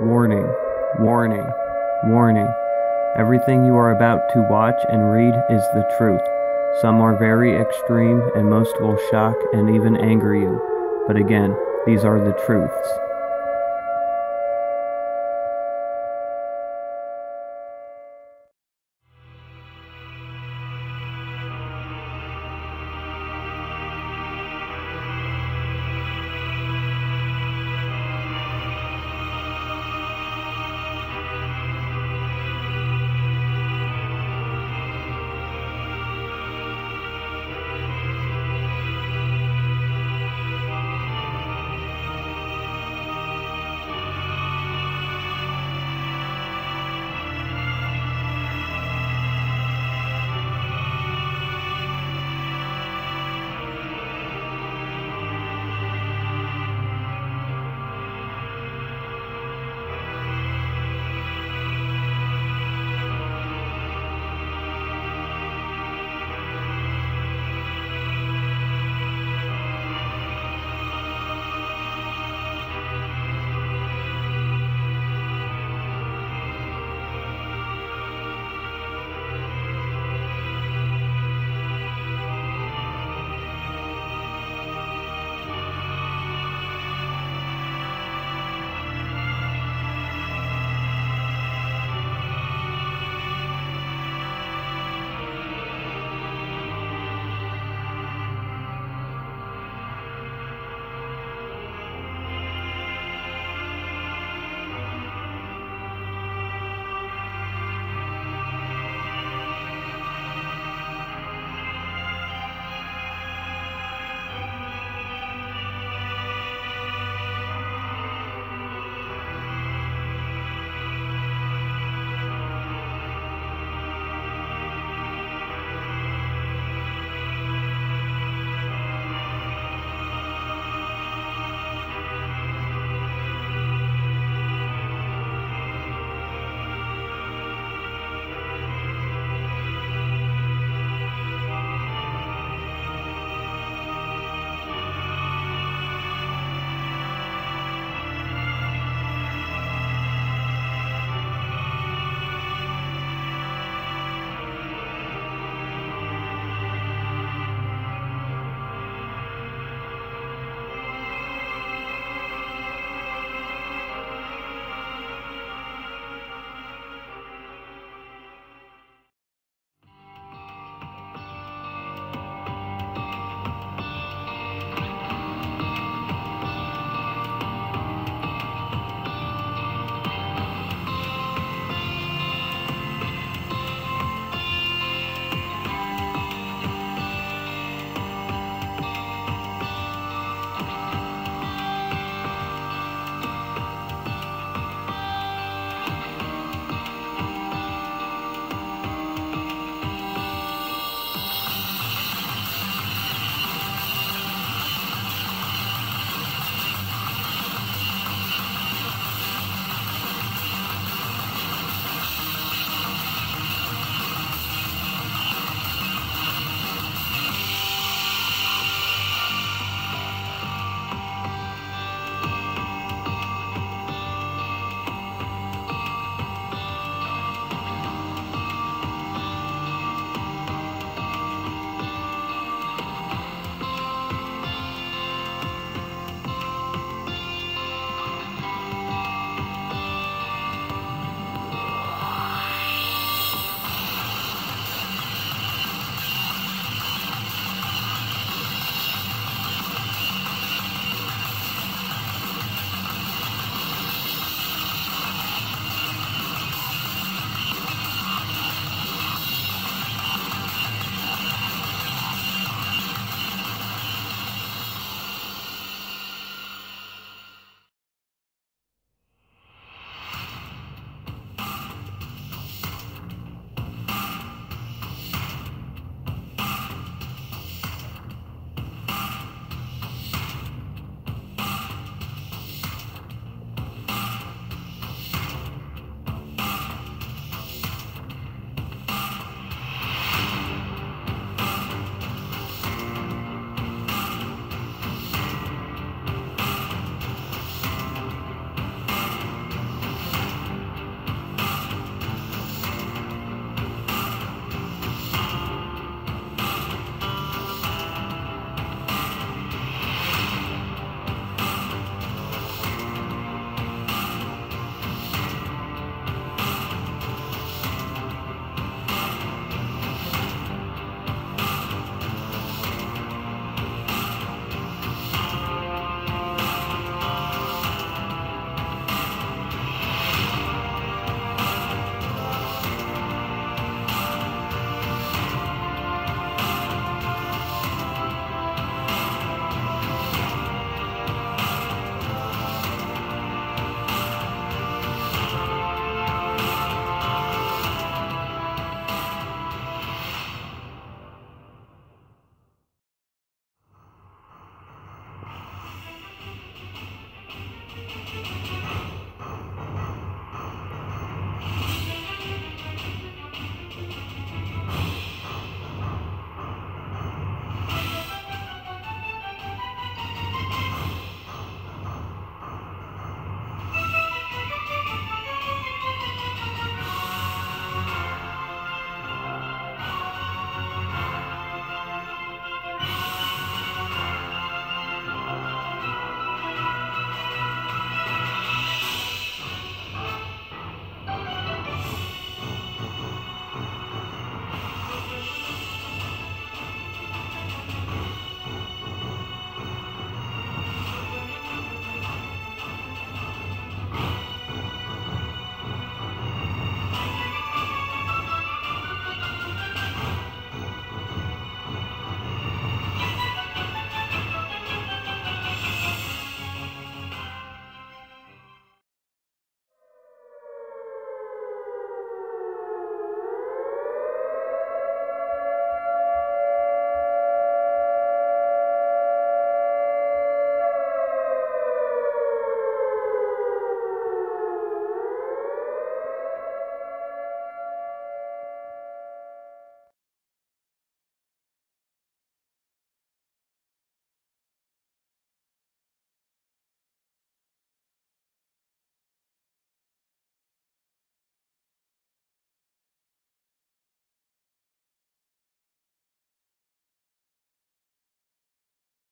Warning, warning, warning. Everything you are about to watch and read is the truth. Some are very extreme, and most will shock and even anger you. But again, these are the truths.